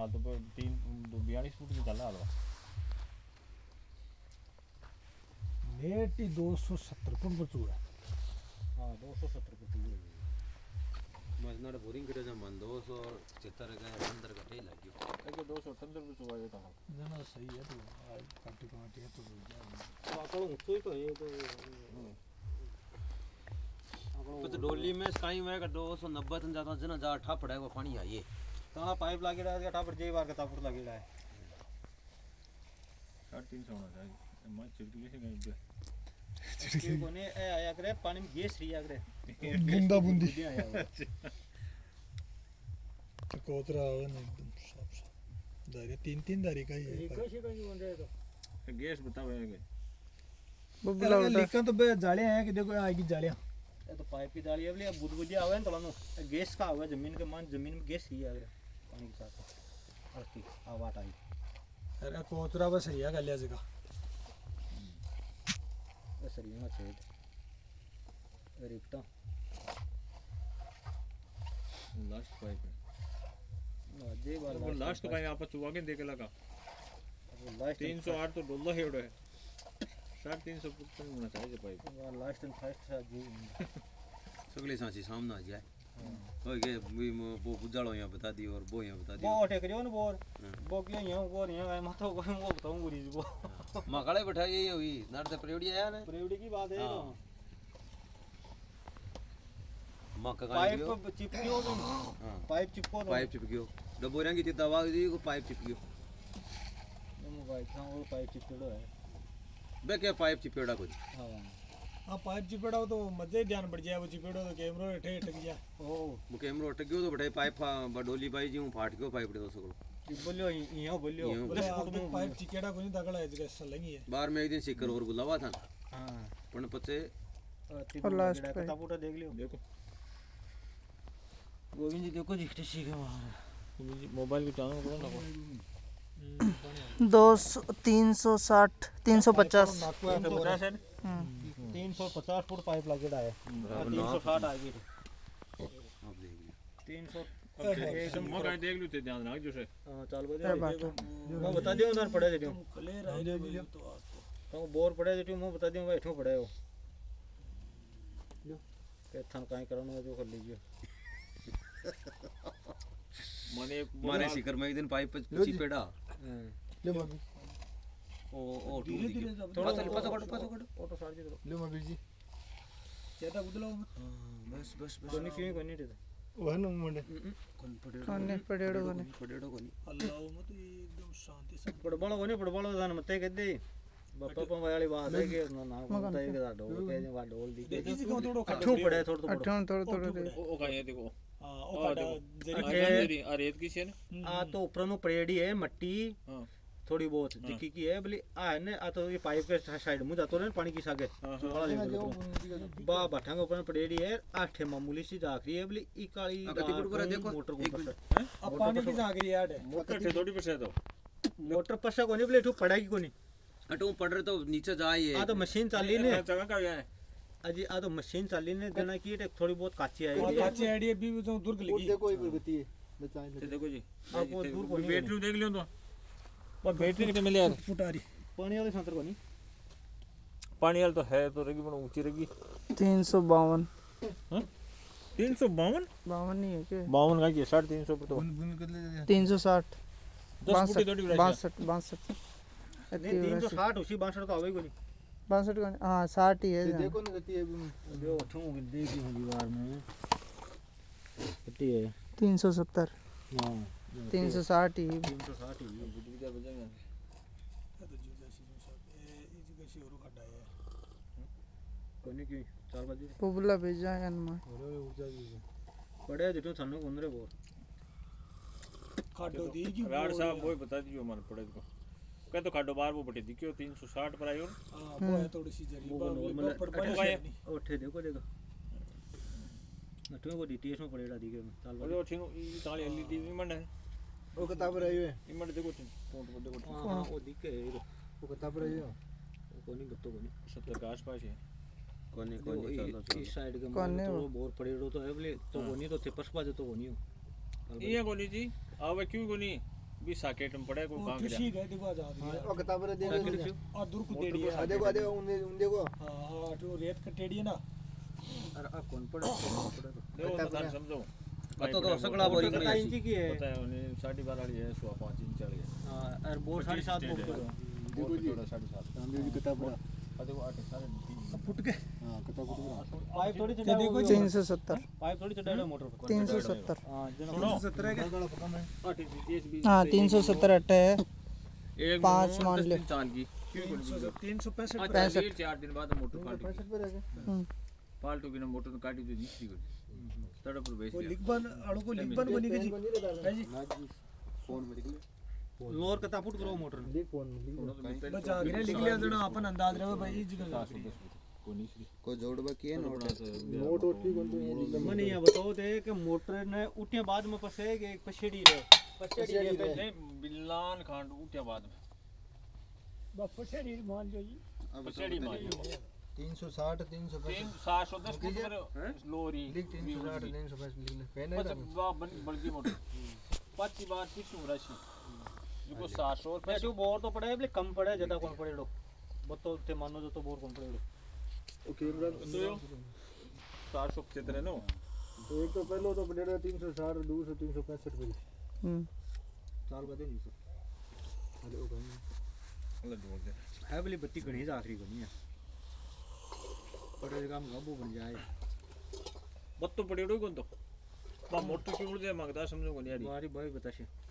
हाँ तो तीन दो बयालीस फुट निकाला हलवा नेट ही 270 फुट बचू है। हाँ दो सौ सत्तर फुट हुई मजनाड बोरिंग करे जब मन दो सौ चित्तर गए अंदर का ठेला क्यों अगर दो सौ अठहत्तर पे चुका ये कहा ना सही है तो काटी काटी है तो क्या आकड़ ऊंचो ही तो है तो कुछ डोली में काई में का 290 तन ज़्यादा जना जा ठा पड़ा को पानी आइए ताना पाइप लागे रहा है टापर जे बार का तापुर लागे रहा है साढ़े तीन सौ होना चाहिए मैं चिड़की से पे क्यों कोने ए आया करे पानी में गैस रही आया करे बूंदा बूंदी हुआ। कोतरा है ना एकदम साफ़ साफ़ दारी तीन तीन दारी का ही है कैसे कैसे बन रहा है तो गैस बताओ है बबला लिखा तो बे जालियाँ हैं कि देखो आएगी जालियाँ ये तो पाइप की डाली है बोले बुद बुद्धि आवे ना तलानो गैस का आवे ज़मीन के मान ज़मीन में गैस ही आवे अरे कोतरा बस सही है गलिया जगह। ये सरिया छेद रिपटा लास्ट पाइप है। जे बार वो लास्ट तो आप के देखे लगा। लास्ट तीन सौ आठ तो डोला ही है साढ़े तीन फुट तक होना चाहिए पाइप लास्ट एंड फ़र्स्ट था जी। सगले सांची सामने आ जाए ओए के मी मो- वो बुजाड़ो यहाँ बता दी और वो यहाँ बता दी वो टेक रियो न बोर हाँ। वो क्यों यहाँ वो यहाँ आए माथा को वो बताऊँ गुरी जी को मकाड़े बैठा ये हुई नर से प्रेवड़ी आया ने प्रेवड़ी की बात है हाँ। तो मक्का का गयो पाइप चिपकियो तो हाँ पाइप चिपको तो पाइप चिप गयो डब्बो रंगी थी दवा दी को पाइप चिप गयो मोबाइल था वो पाइप चिपकेड़ो है बे के पाइप चिपेड़ा कुछ हाँ हाँ पाइप चिपेड़ा हो तो मज़े ही ध्यान बढ़ जाए वो चिपेड़ो तो कैमरा हेठे अटक गया ओ वो कैमरो अटक गयो तो बड़े पाइप बडोली पाई जी हूँ फाट गयो पाइप दे ये बोलियो यहाँ बोलियो आप तो में पाइप चिकेड़ा को नहीं दगड़ा है जगह सलंगी है बार में एक दिन सिकर और बुलावा था हाँ पण पचे और लास्ट का तापुटा देख लियो देखो गोविंद जी देखो दिखते सीखे वहाँ मोबाइल को चालू करो ना दो सौ तीन सौ साठ तीन सौ पचास तीन सौ पचास है फुट पाइप लगेड़ा है। तीन सौ साठ आएगी अब देख तीन सौ मैं देख लूँ ते ध्यान रख जो से हाँ चाल मैं बता दियो उधर पड़े देटियो क्लियर तो तो। बोर पड़े देटियो मैं बता दियो बैठो पड़े हो। थन काई करनो जो कर लीजिए मैंने मारे सिकर में एक दिन पाइप चिपेड़ा। ले मबी ओ ओ टू दी थोड़ा पाछो पाछो कट पाछो कट ऑटो साइड दे ले मबी जी। चेता बुदला बस बस बस। कोनी क्यों कोनी दे वो है मुंडे। कोन पड़ेड़ो कोने पड़ेड़ो कोने। पड़ेड़ो कोनी। अल्लाह मत एकदम शांति से पड़बड़ो कोनी पड़बड़ो दान मते के दे वाली बात है कि ना ना बता है कि डोल के वा डोल दी। के किसी को थोड़ा अठो पड़े थोड़ा तो अठावन थोड़े थोड़े। ओ ओ कहीं देखो। हाँ ओ काटा जरी अठे की से ना? आ तो ऊपर नो परेडी है मट्टी। हाँ। थोड़ी बहुत जिकी की है बोली आ है ने आ तो ये पाइप के साइड में जातो रे पानी की सागे। हाँ, बा बठांगे ऊपर परेडी है आठे मामूली सी जाखरी है बोली ई काली देखो, मोटर को मिनट। अब पानी की जागरी यार है मोटर से थोड़ी परसेंट तो। मोटर पसा कोनी बोले ठू पड़ेगी कोनी। अटो पड़ रहे तो नीचे जाए आ तो मशीन चाली ने। जगह का क्या है। अजी आ तो मशीन चाली ने देना की थोड़ी बहुत काची आई काची आइडिया भी तो दुर्ग लगी। ते देखो जी। आप वो दूर कोनी बैटरी देख लियो तो। पर बैटरी कितने मिले यार। फुटारी। पानी वाले संतर पानी वाल तो है तो रगी बनो ऊँची रगी तीन सौ बावन। तीन सौ बावन? बावन नहीं है क्या? बावन का साढ़े तीन सौ पर तो। तीन सौ साठ। बासठ बासठ तीन सौ साठ उसी बासठ तो आवे कोनी बासठ का हाँ साठ ही है देखो ना गति है जो ठू देखी हूँ दीवार में। गति है? तीन सौ सत्तर। हाँ। तीन सौ साठ ही। तीन सौ साठ ही कोनी की चार बजे। पुबला भेजा है हनुमान। पड़े जितो थाने कोन रे बोर खाडो दी की राड साहब वो ही बता दीजिए हमारे पड़े को कह तो खाडो बार वो बटे दिखियो तीन सौ साठ पर आई और? हाँ वो है थोड़ी सी जरी वो है। पड़ का है। उठे देखो देखो। अठवे को डीटीएस में पड़ेगा दिखे। बजे। वो ठीनो ताली एलईडी भी इमंड है वो किताब रही है इमंड देखो ठीक फ़ोन पर देखो हाँ हाँ वो दिखे वो वो किताब रही है कोनी गत्तो कोनी सत्तर के आसपास है कोने कोने चलो इस साइड के कोने तो वो? बोर पड़ेड़ो तो है बोले तो कोनी तो थे पसपा तो कोनी हो ये कोनी जी आवे क्यों कोनी भी सॉकेट में पड़े को काम खुशी गए देखो हाँ, गया और किताब रे दे दे और दूर को टेड़ी है देखो देखो उन उन देखो हाँ हाँ जो रेत का टेड़ी है ना अरे आ कौन पड़े पड़े देखो तो समझो तो तो सगड़ा बोरी कितना में इंची की है? पता है उन्हें साढ़े बारह वाली है सौ पाँच इंच वाली है हाँ और बोर साढ़े सात बोर करो देखो जी साढ़े सात। हम भी किताब पड़ा और देखो आठ साढ़े तीन। फुट के हाँ किताब फुट पाइप थोड़ी चढ़ा देखो तीन सौ सत्तर। पाइप थोड़ी चढ़ा मोटर पर। तीन सौ सत्तर। हाँ सुनो। जना 17 के गड़ा पका में आठ बीस बीस हाँ तीन सौ सत्तर अट्टे है। एक पाँच मान ले। चाल की। तीन सौ पैंसठ। अच्छा, चार दिन बाद मोटर फाल्ट गई। 65 पे रह गए। हम्म, की ना मोटर तो काटी तो निकली गई तड़प पर बेच वो लिखबन अड़ो को लिखबन बनी के जी? है जी। फ़ोन में निकले लोअर कता फुट करो मोटर। फ़ोन में तो लिख अपन अंदाज रहे भाई। को जोड़बा किए नोट नोट मैंने ये बताओ दे कि मोटर ने उठे बाद में पसे एक पछेड़ी रे पछेड़ी रे नहीं, खांड उठ्या बाद में। मान जो। जी पसेड़ी मार लो। 360 365 तीन सात सौ दस लोरी लिख 360 365 लिख ले पेन बस बा- बन- बल्कि मोटर। पच्ची बार पिछू राशि जो। सात सौ रुपये वैसे बोर तो पड़े है कम पड़े ज़्यादा कौन पड़े लो बतो ते मानो जो तो बोर कौन पड़े लो तो सात सौ पचहत्तर है ना एक तो पहले तो पड़ेगा 360 दूसरा 365 पे हम्म, चार बजे नहीं सर। अरे ओ कहीं। अलग बोल दे। है। बत्ती पड़े कौन तो। की उड़ जाए माँगता समझो नहीं आ रही भाई बताशे।